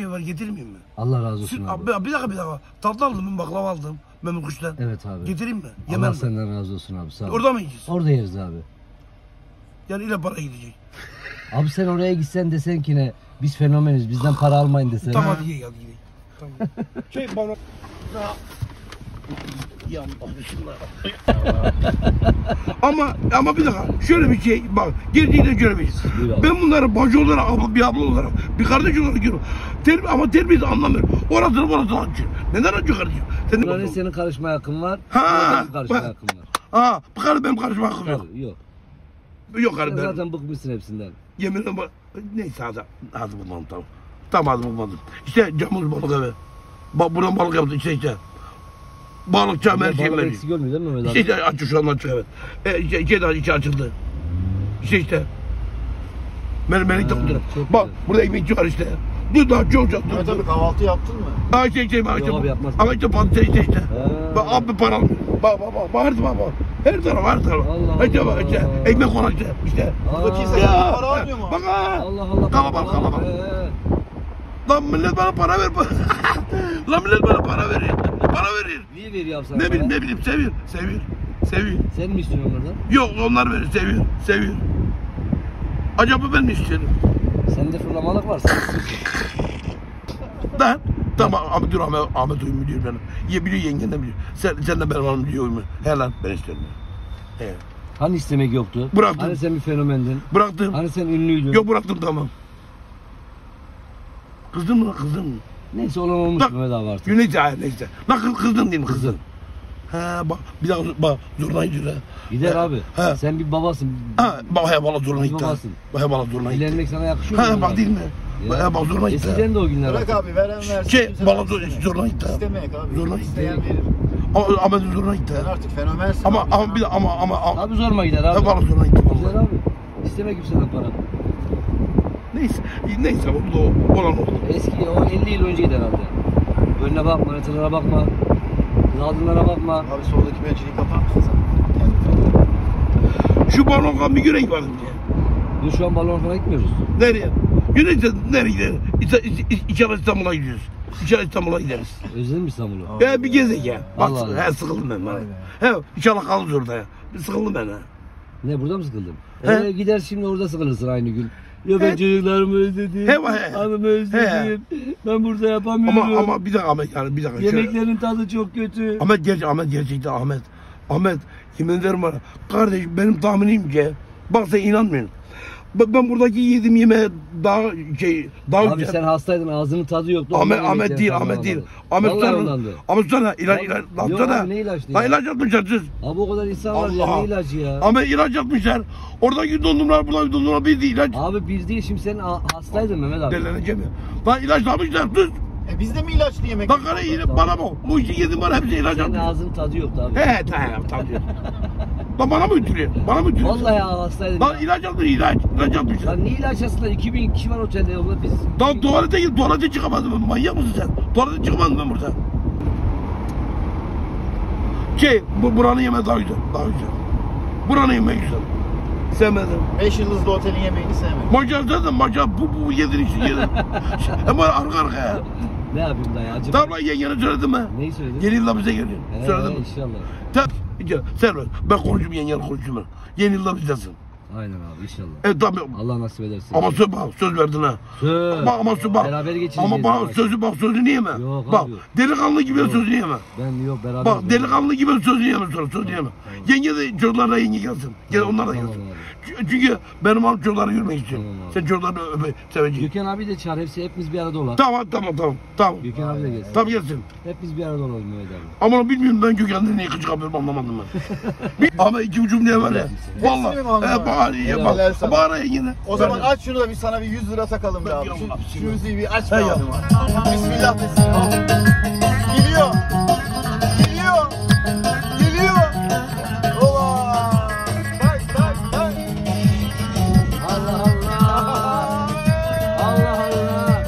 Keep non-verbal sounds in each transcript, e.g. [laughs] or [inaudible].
şey var getirmeyeyim mi? Allah razı Süt, olsun abi. bir, bir dakika bir dakika. Tatlı aldım ben baklava aldım. Memnun kuştan. Evet abi. Getireyim mi? Allah Yemem mi? senden razı olsun abi sağ ol. Orada mı yiyeceğiz? Orada yeriz abi. Yani ile para gidecek. [laughs] Abi sen oraya gitsen desen ki ne? Biz fenomeniz bizden para almayın desen. Tamam hadi ye hadi gidelim. Tamam. [laughs] şey bana... Ya. Ya Allah bismillah. Ama ama bir dakika şöyle bir şey bak. Buyur abi. Ben bunları bacı olarak abla, bir abla olarak bir kardeş olarak görüyorum. Terbi, ama terbiyesi anlamıyorum. Orasını orasını açıyor. Neden açıyor kardeşim? Sen Burada ne senin karışma hakkın var, Ha, burada karışma bak. var. Ha bu karı benim karışma hakkım yok. Yok. Yok karı ben. zaten bıkmışsın hepsinden. Yemin ederim neyse hadi. Hadi bulmadım tamam. Tamam hadi bulmadım. İşte camımız balık evi. Bak buradan balık yaptı işte işte. Balıkçı her şeyi Balık eksik olmuyor değil mi Mehmet abi? İşte işte açıyor şu anda açıyor evet. E, işte, işte daha içi açıldı. İşte işte. Ha, takıldı. çok Bak güzel. burada ekmekçi var işte. Dur daha çok çok. Evet abi kahvaltı yaptın mı? Ha işte işte. Ha, işte Yok abi, yapmaz. Ama işte patates işte işte. Ha. Bak abi para. Bak bak bak. Bak her taraf bak. Her taraf her taraf. Allah İşte bak işte. Allah. Ekmek olan işte. İşte. Burada Aa. kimse Ya. para almıyor mu? Bak ha. Allah Allah. Kalabalık, kalabalık. Ee, Lan millet bana para ver. [laughs] Lan millet bana para verir. Para verir. Niye veriyor abi sana Ne bileyim ne bileyim seviyor. Seviyor. Seviyor. Sen mi istiyorsun onlardan? Yok onlar verir seviyor. Seviyor. Acaba ben mi istiyorum? Sende fırlamalık var. Sen. Ben Tamam Ahmet dur Ahmet, Ahmet uyumu diyor benim. Ye biliyor yengen de biliyor. Sen, sen de benim hanım diyor uyumu. He lan ben istiyorum. He. Hani istemek yoktu? Bıraktım. Hani sen bir fenomendin? Bıraktım. Hani sen ünlüydün? Yok bıraktım tamam. Kızdın mı lan kızdın mı? Neyse olan olmuş Bak, Mehmet abi artık. Neyse hayır neyse. Lan kız, kızdın değil mi kızdın? He bak bir daha bak zurnayı diyor ha. Gider abi. he. Sen bir babasın. Ha bak he valla zurna gitti. ha. Babasın. Bak he valla zurna gitti. Dilenmek sana yakışıyor mu? Ha bak değil mi? Ya. Bak bak zurna gitti. ha. Eskiden de o günler Bırak abi veren versin. Şey istemiyor. zurna gitti. ha. İstemek abi. Zorla gitti. Ama Ahmet zurna gitti. Sen ha. artık fenomensin Ama abi. ama bir de ama ama ama. Abi zoruma gider abi. Valla zurna gitti Gider vallahi. abi. İsteme kimseden para. Neyse neyse oldu o. Olan oldu. Eski o 50 yıl önce gider herhalde. Önüne bakma, haritalara bakma. Kadınlara bakma. Abi soldaki pencereyi kapar mısın sen? Şu balondan bir görek vardı diye. Biz şu an balon falan gitmiyoruz. Nereye? Yürüyeceğiz nereye gideriz? İçeri İstanbul'a gidiyoruz. İçeri İstanbul'a gideriz. Özledin mi İstanbul'u? Ya bir gezek ya. Bak Allah Allah. he sıkıldım ben. Bana. He inşallah kalırız orada ya. Bir sıkıldım ben ha. Ne burada mı sıkıldın? He. Ee, gider şimdi orada sıkılırsın aynı gün. Ya He. çocuklarımı özledim. He, he. Hanımı özledim. Ben burada yapamıyorum. Ama ama bir dakika Ahmet yani bir dakika. şöyle- Yemeklerin tadı çok kötü. Ahmet gerçek Ahmet gerçekten Ahmet. Ahmet yemin ederim bana. Kardeş benim tahminim ki bak sen inanmıyorsun. Ben, ben buradaki yediğim yemeğe daha şey daha Abi sen hastaydın ağzının tadı yoktu. Ahmet Ahmet değil Ahmet değil. Ahmet ondandı. Ahmet sana ilaç Abi, ilaç yok lan abi, ne ilaçtı Lan ya? ilaç atmışlar siz. Abi o kadar insan var ya ne ilacı ya? Ahmet ilaç atmışlar. Oradaki dondurmalar buradaki dondurma bir değil ilaç. Abi bir değil şimdi sen hastaydın Mehmet abi. Deleneceğim ya. Lan ilaç atmışlar sus. E biz de mi ilaçlı yemek Lan karı yine bana bak. Bu işi yedim bana hepsi ilaç Senin atmış. ağzının tadı yoktu abi. He tamam tamam. Lan bana mı ütülüyor? Bana mı ütülüyor? Vallahi ya hastaydın. Lan ya. ilaç atmış ilaç. İlaç atmışlar. Lan ne ilaç aslında 2000 kişi var otelde yolda biz. Lan tuvalete git, tuvalete çıkamadım ben. Manyak mısın sen? Tuvalete çıkamadım ben burada. Şey, bu buranın yemeği daha güzel, daha güzel. Buranın yemeği güzel. Sevmedim. 5 yıldızlı otelin yemeğini sevmedim. Macar dedim, macar bu bu yedin için yedin. [laughs] Ama arka arkaya. Ne yapayım dayı acaba? Tamam lan yengene söyledim mi? Neyi söyledin? Yeni yılda bize geliyor. He, Söyledim mi? inşallah. Tamam. Sen ben konuşayım yengen konuşayım ben. Yeni yılda bizdesin. Aynen abi inşallah. Evet tamam. Allah nasip ederse. Ama söz, bak, söz verdin ha. Söz. Bak ama söz bak. Beraber geçireceğiz. Ama bak bak. sözü bak sözünü yeme. Yok bak abi. delikanlı gibi Yok. sözünü yeme. Ben yok beraber. Bak delikanlı gibi sözünü yeme sonra sözünü yeme. Yenge de çocuklarla yenge gelsin. Gel onlar da Tamam gelsin. Ç- Çünkü benim hanım çocukları görmek istiyor. Tamam abi. Sen çocuklarını öpe, seveceksin. Gökhan abi de çağır hepsi hepimiz bir arada olalım. Tamam tamam tamam. Tamam. Gökhan abi de gelsin. Tamam gelsin. Hepimiz bir arada olalım Mehmet abi. Ama bilmiyorum ben Gökhan'dan niye kıç kapıyorum anlamadım ben. [laughs] Bir- Ama iki buçuk diye var ya. Valla. Helal bak. sana. Bağır yengene. O zaman aç şunu da bir sana bir 100 lira takalım be Ben abi. Şu, bismillah. şu müziği bir aç be abi. Bismillah desin. Geliyor. Geliyor. Geliyor. Ola. Tay tay tay. Allah Allah. Allah Allah.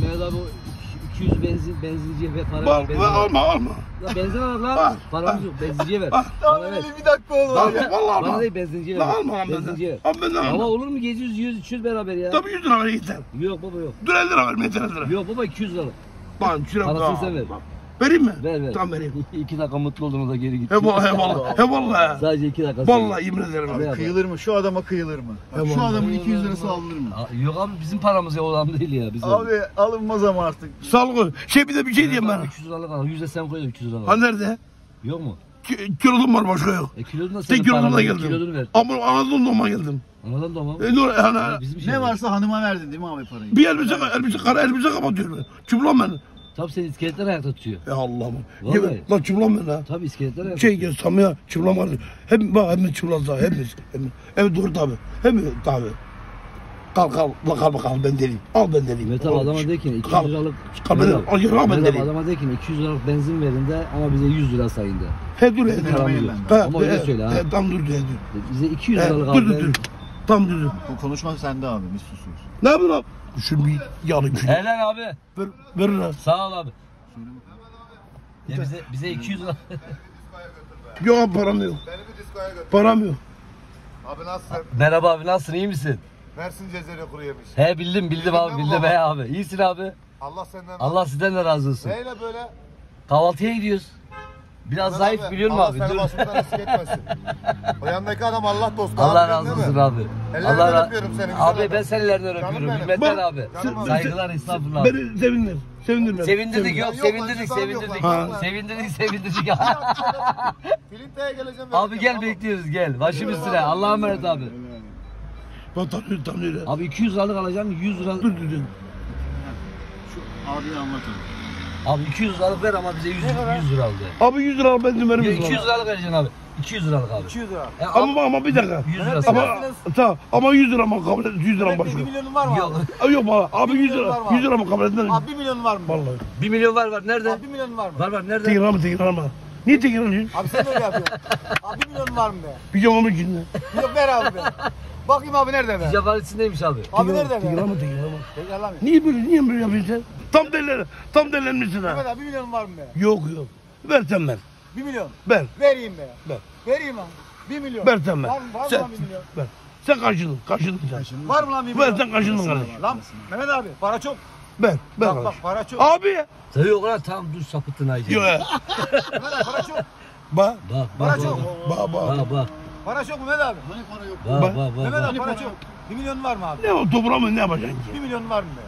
Mehmet abi o 200 benzin benzinciye ver para ver. Bak Benzin ve al. alma alma. Lan benzin al lan. Paramız yok. Benzinciye ver. Al. Bana ver. bir dakika oldu. Al, Vallahi Bana alma. değil benzinciye Lan ver. alma lan Benzinciye ver. benden. Benden Ama alma. olur mu geziyoruz 100 200 beraber ya. Tabii 100 lira ver yeter. Yok baba yok. Dur 50 lira ver 50 lira. Yok baba 200 lira. Lan Parasını bak. sen ver. Vereyim mi? Ver ver. Tamam vereyim. İki dakika mutlu olduğunu da geri git. He vallahi he vallahi. He vallahi. Sadece iki dakika. Vallahi yemin ederim abi. Kıyılır mı? Şu adama kıyılır mı? Bak. Şu adamın 200 lirası alınır mı? Aa, Yok abi bizim paramız ya olan değil ya. Bizim. Abi alınmaz ama artık. Sağlık Şey bir de bir şey diyeyim ben. 300 liralık al. Yüzde sen koy da 300 liralık Ha al. nerede? Yok mu? Ki- Kilodum var başka yok. E kilodun da Sen senin kilodumla paran. geldim. Kilodunu ver. Ama Anadolu doğma geldim. Anadan doğma. E, dur, hani, Bizim şey Ne var. varsa hanıma verdin değil mi abi parayı? bir elbise, elbise, kara elbise kapatıyor beni. Çublam beni. Tabii senin iskeletler ayakta tutuyor. Ya Allah'ım. Vallahi. Lan çublam beni ha. Tabii iskeletler ayakta Şey gel Samiha çublam var. Hem bak hem çublam daha hem hem Evet doğru tabi. Hem tabi. Kalk kalk la kalk bakalım ben deliyim. Al ben deliyim. Mehmet abi adama de ki 200 Kal- liralık Kal ben al al ben deliyim. adama de ki 200 liralık benzin verin de ama bize 100 lira sayın de. He dur he dur. Ben. Ama öyle söyle ha. Tam dur dur he, dur. Bize 200 He, liralık dur al. dur dur. Tam dur dur. Bu konuşma sende abi biz susuyoruz. Ne yapıyorsun abi? Şu bir yanı şunu. Helal abi. Ver, ver lan. Sağ ol abi. Ya bize bize 200 lira. [laughs] Yok abi param yok. Beni bir diskoya götür. Param yok. Abi nasılsın? Merhaba abi nasılsın iyi misin? Mersin Cezeri kuru yemiş. He bildim bildim abi Bildin mi bildim baba? he abi. İyisin abi. Allah senden Allah sizden de razı olsun. Neyle böyle? Kahvaltıya gidiyoruz. Biraz Lan zayıf abi, biliyorum Allah abi. seni Dur. başımdan eksik etmesin. O yandaki adam Allah dostu. [laughs] Allah abi, razı olsun abi. Ellerinden Allah ra- öpüyorum seni, güzel Abi adam. ben senin ellerinden Canım öpüyorum. benim. Hürmetler Bak, abi. canım. Saygılar estağfurullah. abi. Beni sevindir. Sevindirme. Sevindirdik yok Yok sevindirdik sevindirdik. lan. Sevindirdik sevindirdik. [laughs] Filinteye geleceğim. abi gel Tamam. bekliyoruz gel. Başım üstüne. Allah'a emanet abi. Bak tanıyor tanıyor. Abi 200 liralık alacağım 100 lira. Dur dur dur. Şu abiye anlatalım. Abi 200 liralık ver ama bize 100, 100 lira aldı. Abi 100 lira al ben Ya numaramı 200 liralık vereceksin abi. 200 liralık abi. 200 lira. E, Ama ama bir dakika. 100 lira. Ama tamam ama 100 lira mı kabul et? 100 lira mı başka? 1 milyonun var mı Yok. abi? Yok baba. Abi 100 milyon var lira. mı 100 lira mı kabul etmez? Abi 1 milyon var mı? Vallahi. 1 milyon var var nerede? Abi 1 milyon var mı? Var var nerede? Tekrar mı tekrar mı? Niye tekrar alıyorsun? Abi sen öyle yapıyorsun. Abi 1 milyon var mı be? Pijamamın içinde. Yok ver abi be. Bakayım abi nerede be? Pijamalar içindeymiş abi. Abi nerede Tekrar be? mı tekrar mı? Tekrarlamayın. Niye böyle niye böyle yapıyorsun sen? Tam deliler. Tam delilenmişsin ha. Mehmet abi 1 milyon var mı be? Yok yok. Ver sen ver. 1 milyon. Ver. Vereyim be. Ver. Vereyim abi. 1 milyon. Ver sen ver. Var mı, var mı Sen, lan 1 milyon? ver. Sen karşıladın. Karşıladın sen. Var mı lan 1 Ver milyon? sen karşıladın kardeşim. Lan Mehmet abi para çok. Ver. Ver Bak bak kardeşim. para çok. Abi. Sen yok lan tamam dur sapıttın Ayşe. Yok ya. Mehmet abi para çok. Bak. Bak Para bak çok. bak. Bak bak. Bak bak. Para çok Mehmet abi. Hani para yok? Bak Bak. bak bak. Mehmet bak. abi para çok. 1 milyon var mı abi? Ne o toprağı ne yapacaksın ki? 1 milyon var mı be?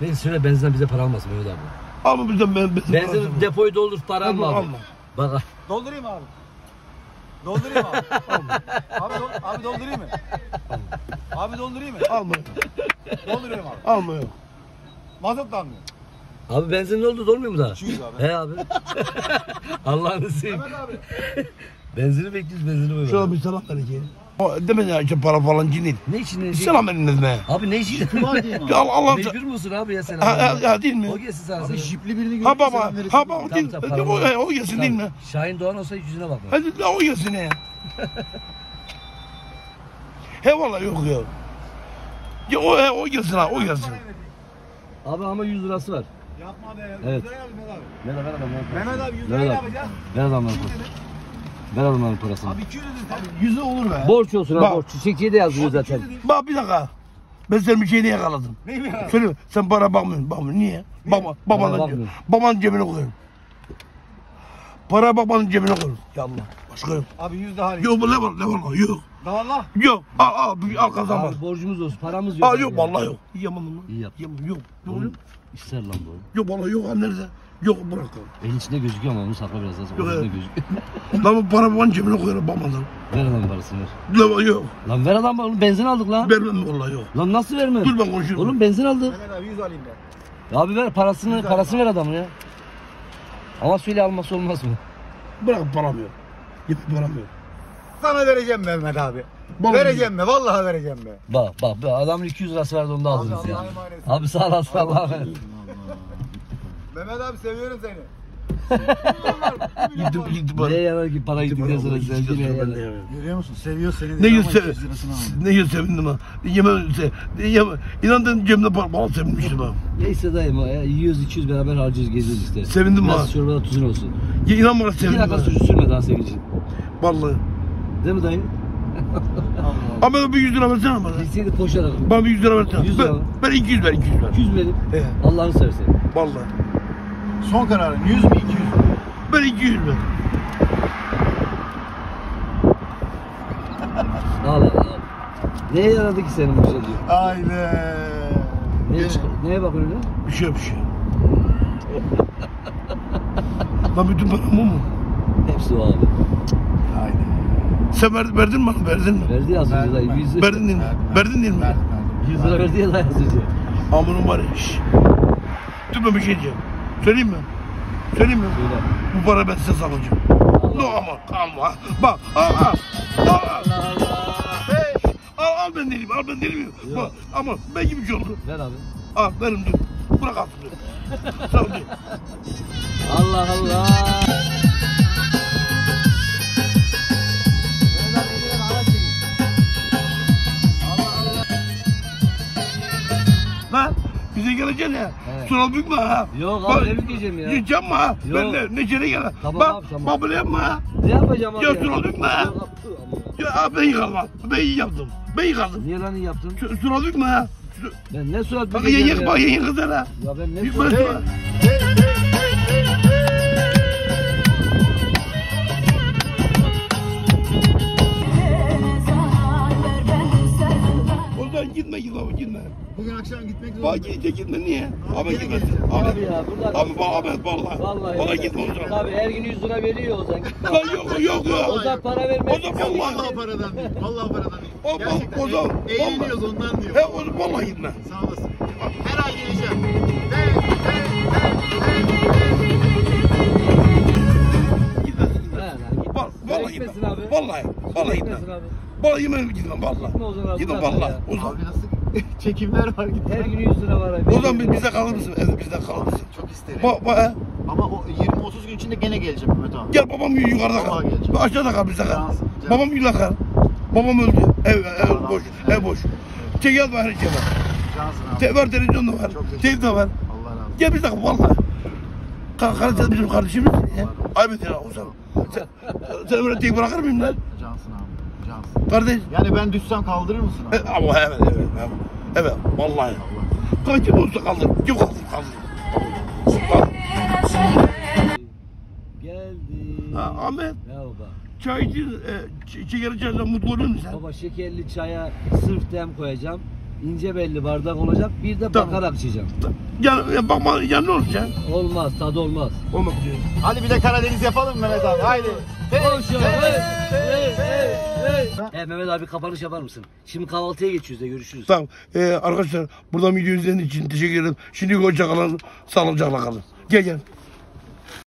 Neyse söyle benzinden bize para almasın Mehmet abi. Ama bizden ben ben. Benzin depoyu doldur para Alma, alma abi. alma. Bak Doldurayım abi. Doldurayım abi. [laughs] abi, dol- abi doldurayım mı? Abi doldurayım mı? Alma. Dolduruyorum abi. Alma yok. Mazottan mı? abi benzin ne oldu dolmuyor mu daha? 200 abi. He abi. [laughs] Allah'ını seveyim. Abi. Benzini bekliyoruz benzini böyle. Şuna bir selam ver. O demedi ya işte para falan değil. Ne için ne selam verin dedim ya. Abi ne için? Var mi abi? Ya Allah Allah. Mecbur musun abi ya sen? Ha, ha, abi? ha, değil mi? O gelsin sana. Abi jipli birini Ha görünce baba, selam verirsin. ha baba, değil, Tamam, tamam, o, o gelsin değil mi? Şahin Doğan olsa hiç yüzüne bakma. Hadi la o gelsin ya. He vallahi yok ya. Ya o, he, o gelsin ha, o gelsin. Abi ama 100 lirası var. Yapma be. Evet. Mehmet abi. Ver adamların Mehmet abi 100 Ver liraya abi. yapacağız. Ver parasını. Ver adamların parasını. Abi 200 lira. Yüzü olur be. Borç olsun ha Bak. borç. Çiçekçiye de yazıyor zaten. Bak bir dakika. Ben senin bir şeyini yakaladım. Neyim ya? Söyle sen para bakmıyorsun. Bakmıyorsun. Niye? Baba, babanın, babanın cebine koyuyorsun. Para babanın cebine koyuyorsun. Ya Allah. Yok. Abi 100 daha ne? Yok bu ne var ne var yok. Daha Allah. Yok. Al al al kazan. Abi borcumuz olsun. Paramız yok. Aa yok vallahi yok. Yaman lan. İyi yap. Yaman yok. Yok Oğlum, yok. İster lan bu. Yok vallahi yok ha nerede? Yok bırak. lan. El içinde gözüküyor ama onu sakla biraz daha. Yok, evet. gözüküyor. Lan bu para babanın cebine koyuyorum babadan. ver adam parasını ver. Yok yok. Lan ver adam oğlum benzin aldık lan. Vermem vallahi yok. Lan nasıl vermem? Dur ben konuşurum. Oğlum benzin aldık. Mehmet abi 100 alayım ben. Abi ver parasını parasını ver adamın ya. Ama söyle alması olmaz mı? Bırak param yok. Git param yok. Sana vereceğim Mehmet abi. Vallahi vereceğim be. Vallahi vereceğim be. Bak bak bak adamın 200 lirası verdi onu da aldınız ya. Abi sağ olasın Allah'a emanet. Mehmet abi seviyorum seni. Gittim gittim bana. Neye yarar ki para gittikten sonra yarar? Görüyor musun? Seviyor seni. Ne yüz ama se 200 lirasını almıyor. ne yüz sevindim ha. Yeme se yeme inandın cebimde bal, bal sevinmiştim ha. Neyse dayım ya. Yiyoruz içiyoruz beraber harcıyoruz geziyoruz işte. Sevindim Biraz ha. çorbada tuzun olsun. Ya inan bana Bir sevindim dakika ha. sucuk sürme daha sevgiliciğim. Vallahi. Değil mi dayı? [laughs] Ama bana bir 100 lira versene bana. Bilseydi koşarak. Bana bir 100 lira versene. 100 lira Ben, ben 200 ver 200 ver. 200 verin. He. Allah'ını seversen. Vallahi. Son kararın 100 mü 200 mü? Ben 200 ver. Al al al. Neye yaradı ki senin bu çocuğu? Haydi. Neye, çık- neye bakıyorsun öyle? Bir şey bir şey. Lan bütün param bu mu? Hepsi o abi. Sen verdin, verdin mi? Verdin mi? Verdi ya az önce dayı. ben. 100 lira. Verdin değil mi? Verdin değil mi? Verdim, verdim. 100 lira verdi ya dayı az önce. Var şş. Dur ben bir şey diyeceğim. Söyleyeyim mi? Söyleyeyim mi? Söyle. Bu para ben size salacağım. No ama alma. Bak al al. Al al. Hey, Al al ben deliyim. Al ben deliyim. Bak ama ben gibi bir şey oldu. Ver abi. Al benim dur. Bırak altını. Sağ ol. Allah Allah. Bize geleceksin ya. Evet. Sural bükme ha. Yok Bak, abi ne büyüyeceğim ya? Yiyeceğim mi ha? Yok. Ben de necere gel. Tamam Bak abi, tamam. bak böyle yapma ha. Ne yapacağım abi Ya ya? sural dökme ha. Ya abi ben yıkadım ha. Ben iyi yaptım. Ben yıkadım. Niye lan iyi yaptın? Su- Sural dökme ha. Ben ne surat Bak büyüyeceğim yayın ya? bak yayın kızlar ha. Ya ben ne surat... böyle zaman gitme gitme gitme. Bugün akşam gitmek Bak zorundayım. gidecek gitme niye? Abi gene gitme. geleceğim. Abi Abi ya burada... Abi bak abi vallahi. Vallahi. Vallahi gitme zaman. Abi her gün 100 lira veriyor o zaman gitme. [laughs] Lan yok yok yok. zaman para vermez. O zaman vallahi. Vallahi paradan değil. Vallahi paradan değil. O- Gerçekten o zaman- e- eğleniyoruz ondan diyor. He o zaman vallahi gitme. Sağ olasın. Her ay geleceğim. Gitme He gitme. lan git. Vallahi Gitmesin gitme. abi. Vallahi vallahi gitme. Gitmesin abi. Vallahi yemin gitmem vallahi. Gitme o zaman vallahi. ya. O zaman. Abi nasıl [laughs] çekimler var git. Her gün 100 lira var abi. O zaman biz- bizde kalır mısın? Evde bizde kalır mısın? Çok isterim. Bak he. Ama o 20-30 gün içinde gene geleceğim Mehmet abi. Gel babam yukarıda kal. Geleceğim. Aşağıda kal bizde kal. Babam yukarıda kal. Babam öldü. Ev, ev boş. Ev boş. Çek al var her şey var. Cansın abi. Te var televizyon da var. Teyp de var. Allah razı olsun. Gel bizde kal vallahi. Kar Karadeniz bizim kardeşimiz. Ya. Ayıp ettin ha o zaman. Sen, sen böyle tek bırakır mıyım lan? Cansın. Kardeş. Yani ben düşsem kaldırır mısın E, abi? [laughs] ama evet evet evet. Evet vallahi. Kaç yıl olsa kaldır. Kim kaldır kaldır. Kaldır. Geldi. Ha, Ahmet Ya baba. çay için e, şeker içersen mutlu olur musun sen? Baba şekerli çaya sırf dem koyacağım. İnce belli bardak olacak. Bir de Tamam. bakarak içeceğim. Ya, ya bakma ya ne olacak? Olmaz, tadı olmaz. Olmak diyor. Hadi bir de Karadeniz yapalım Mehmet abi. Haydi. Koş ya. Hey, hey, hey, hey. E, Mehmet abi kapanış yapar mısın? Şimdi kahvaltıya geçiyoruz da görüşürüz. Tamam e, arkadaşlar buradan video izlediğiniz için teşekkür ederim. Şimdi hoşça kalın. Sağlıcakla kalın. Gel gel.